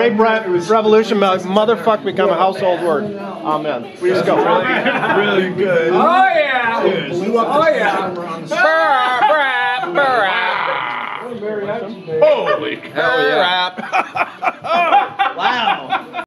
Hey, Brett. revolution, motherfuck become a household word. Amen. We just go. Really good. Oh yeah! Blew up Oh yeah! camera on the Holy crap! yeah. Wow.